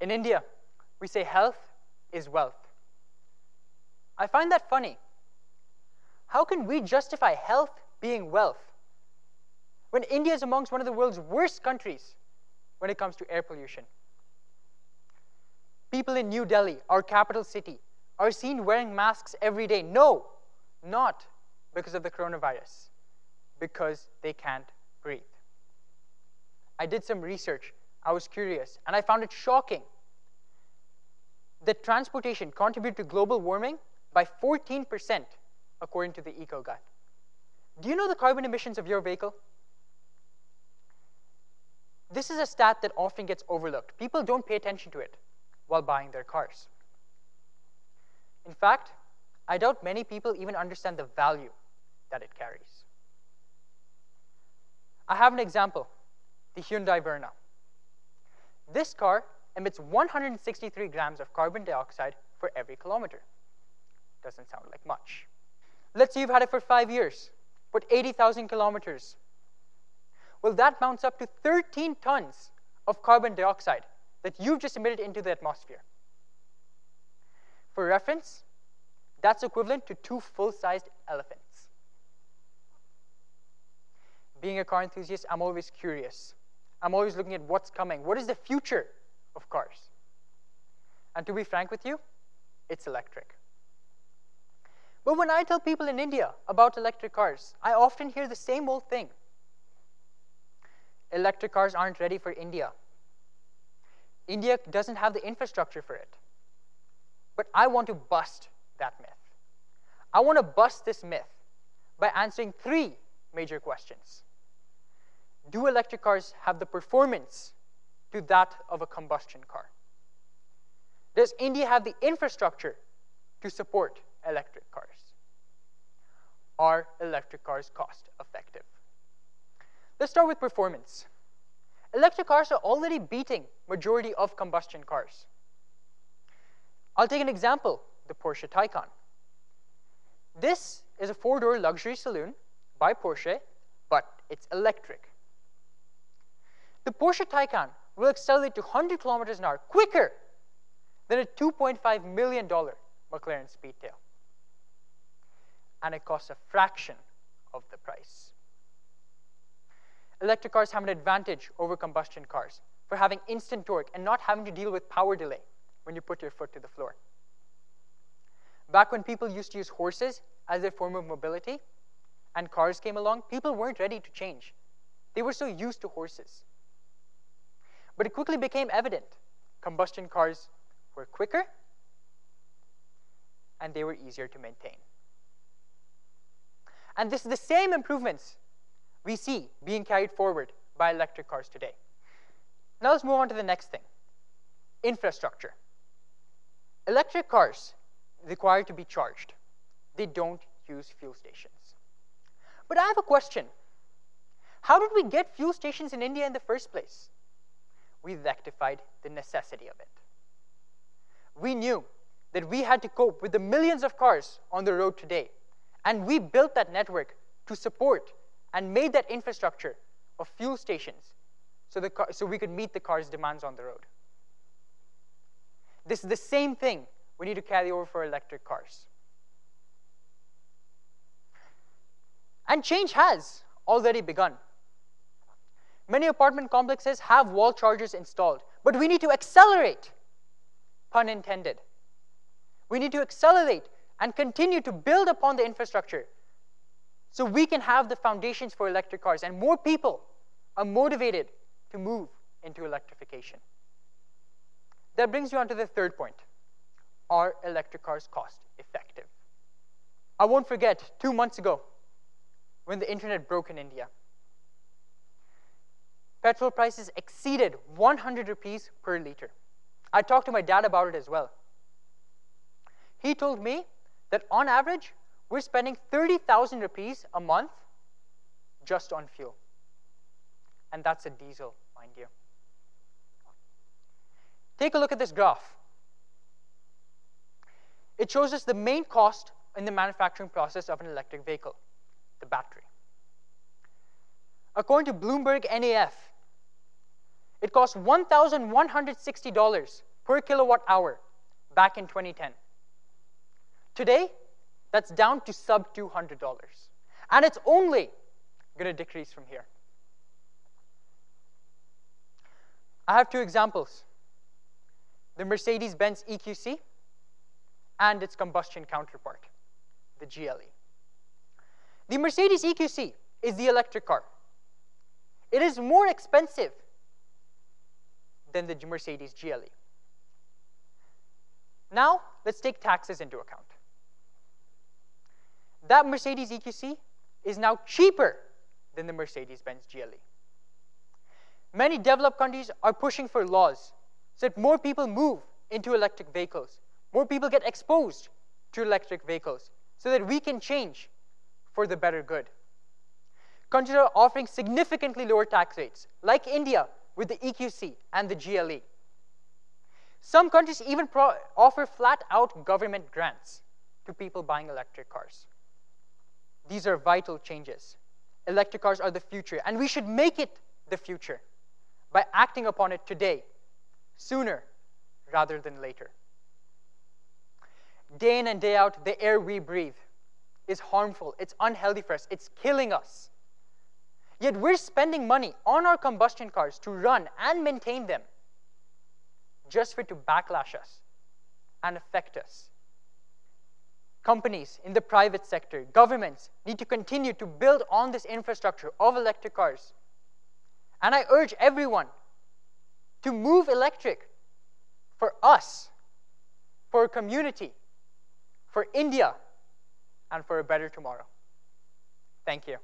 In India, we say health is wealth. I find that funny. How can we justify health being wealth when India is amongst one of the world's worst countries when it comes to air pollution? People in New Delhi, our capital city, are seen wearing masks every day. No, not because of the coronavirus, because they can't breathe. I did some research. I was curious, and I found it shocking that transportation contributed to global warming by 14%, according to the EcoGuide. Do you know the carbon emissions of your vehicle? This is a stat that often gets overlooked. People don't pay attention to it while buying their cars. In fact, I doubt many people even understand the value that it carries. I have an example, the Hyundai Verna. This car emits 163 grams of carbon dioxide for every kilometer. Doesn't sound like much. Let's say you've had it for five years, put 80,000 kilometers. Well, that mounts up to 13 tons of carbon dioxide that you've just emitted into the atmosphere. For reference, that's equivalent to two full-sized elephants. Being a car enthusiast, I'm always curious. I'm always looking at what's coming. What is the future of cars? And to be frank with you, it's electric. But when I tell people in India about electric cars, I often hear the same old thing. Electric cars aren't ready for India. India doesn't have the infrastructure for it. But I want to bust that myth. I want to bust this myth by answering three major questions. Do electric cars have the performance to that of a combustion car? Does India have the infrastructure to support electric cars? Are electric cars cost effective? Let's start with performance. Electric cars are already beating majority of combustion cars. I'll take an example, the Porsche Taycan. This is a four-door luxury saloon by Porsche, but it's electric. The Porsche Taycan will accelerate to 100 kilometers an hour quicker than a $2.5 million McLaren Speedtail. And it costs a fraction of the price. Electric cars have an advantage over combustion cars for having instant torque and not having to deal with power delay when you put your foot to the floor. Back when people used to use horses as their form of mobility and cars came along, people weren't ready to change. They were so used to horses. But it quickly became evident combustion cars were quicker and they were easier to maintain. And this is the same improvements we see being carried forward by electric cars today. Now let's move on to the next thing, infrastructure. Electric cars require to be charged. They don't use fuel stations. But I have a question. How did we get fuel stations in India in the first place? We rectified the necessity of it. We knew that we had to cope with the millions of cars on the road today, and we built that network to support and made that infrastructure of fuel stations so, the car, so we could meet the car's demands on the road. This is the same thing we need to carry over for electric cars. And change has already begun. Many apartment complexes have wall chargers installed, but we need to accelerate, pun intended. We need to accelerate and continue to build upon the infrastructure so we can have the foundations for electric cars and more people are motivated to move into electrification. That brings you on to the third point. Are electric cars cost effective? I won't forget two months ago when the internet broke in India. Petrol prices exceeded 100 rupees per liter. I talked to my dad about it as well. He told me that on average, we're spending 30,000 rupees a month just on fuel. And that's a diesel, mind you. Take a look at this graph. It shows us the main cost in the manufacturing process of an electric vehicle, the battery. According to Bloomberg NEF, it cost $1,160 per kilowatt hour back in 2010. Today, that's down to sub $200. And it's only going to decrease from here. I have two examples the Mercedes Benz EQC and its combustion counterpart, the GLE. The Mercedes EQC is the electric car. It is more expensive than the Mercedes GLE. Now, let's take taxes into account. That Mercedes EQC is now cheaper than the Mercedes-Benz GLE. Many developed countries are pushing for laws so that more people move into electric vehicles, more people get exposed to electric vehicles, so that we can change for the better good. Countries are offering significantly lower tax rates, like India with the EQC and the GLE. Some countries even offer flat out government grants to people buying electric cars. These are vital changes. Electric cars are the future, and we should make it the future by acting upon it today, sooner rather than later. Day in and day out, the air we breathe is harmful, it's unhealthy for us, it's killing us. Yet we're spending money on our combustion cars to run and maintain them just for it to backlash us and affect us. Companies in the private sector, governments need to continue to build on this infrastructure of electric cars. And I urge everyone to move electric for us, for a community, for India, and for a better tomorrow. Thank you.